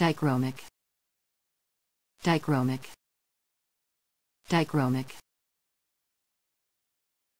Dichromic. Dichromic. Dichromic.